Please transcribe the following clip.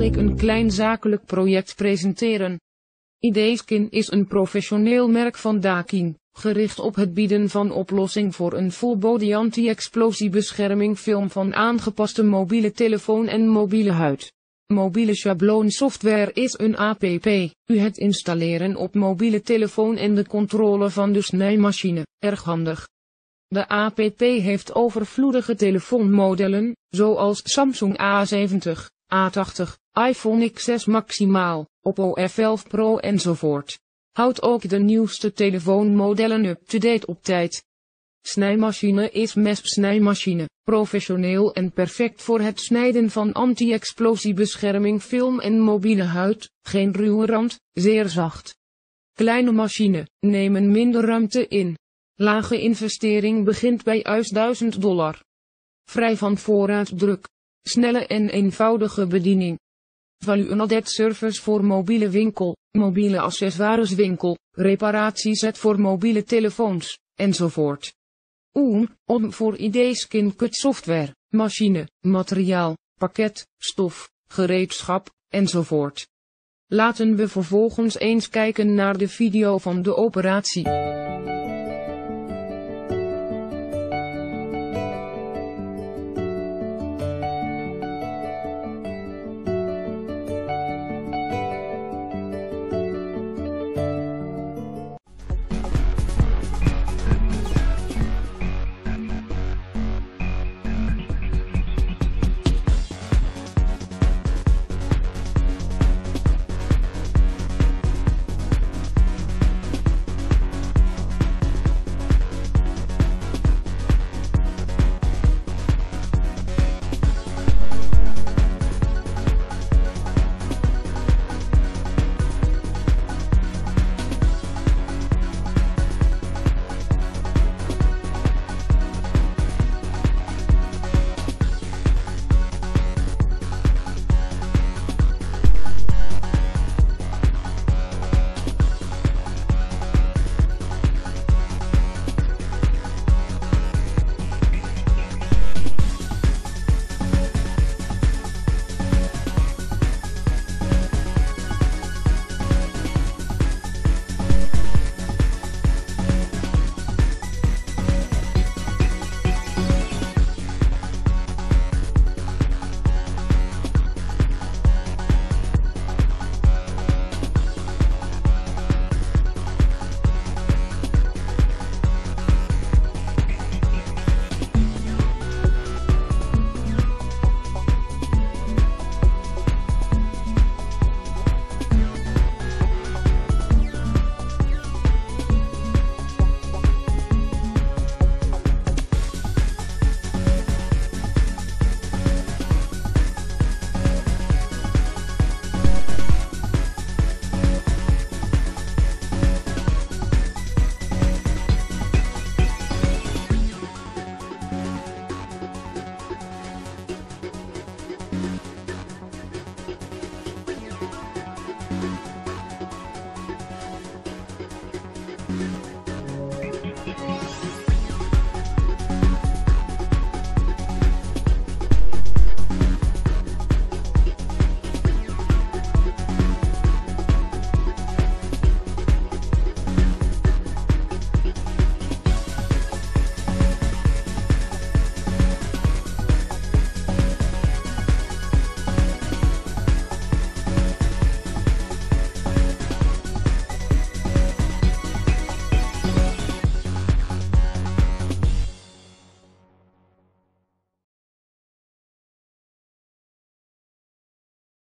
ik een klein zakelijk project presenteren. Ideeskin is een professioneel merk van Dakin, gericht op het bieden van oplossing voor een full-body anti-explosiebescherming film van aangepaste mobiele telefoon en mobiele huid. Mobiele schabloonsoftware is een app. U het installeren op mobiele telefoon en de controle van de snijmachine, erg handig. De app heeft overvloedige telefoonmodellen, zoals Samsung A70, A80, iPhone X6 maximaal, Oppo F11 Pro enzovoort. Houd ook de nieuwste telefoonmodellen up-to-date op tijd. Snijmachine is MESP snijmachine, professioneel en perfect voor het snijden van anti-explosiebescherming film en mobiele huid, geen ruwe rand, zeer zacht. Kleine machine, nemen minder ruimte in. Lage investering begint bij 1000 dollar. Vrij van voorraaddruk. Snelle en eenvoudige bediening. Value service voor mobiele winkel, mobiele accessoireswinkel, reparatieset voor mobiele telefoons, enzovoort. OEM, om voor ID-skin cut software, machine, materiaal, pakket, stof, gereedschap, enzovoort. Laten we vervolgens eens kijken naar de video van de operatie.